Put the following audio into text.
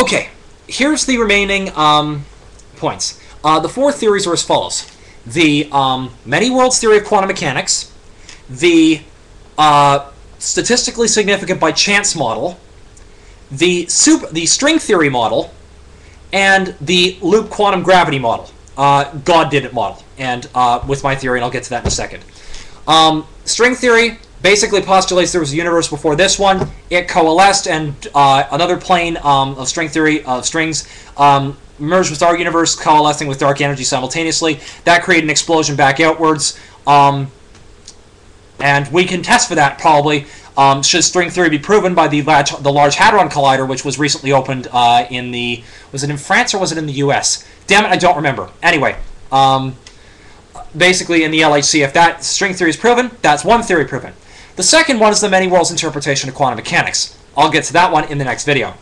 Okay, here's the remaining um, points. Uh, the four theories are as follows: the um, many worlds theory of quantum mechanics, the uh, statistically significant by chance model, the super, the string theory model, and the loop quantum gravity model. Uh, God did it model, and uh, with my theory, and I'll get to that in a second. Um, string theory basically postulates there was a universe before this one. It coalesced, and uh, another plane um, of string theory of strings um, merged with our universe, coalescing with dark energy simultaneously. That created an explosion back outwards. Um, and we can test for that probably. Um, should string theory be proven by the large, the Large Hadron Collider, which was recently opened uh, in the was it in France or was it in the U.S. Damn it, I don't remember. Anyway, um, basically in the LHC, if that string theory is proven, that's one theory proven. The second one is the many worlds interpretation of quantum mechanics. I'll get to that one in the next video.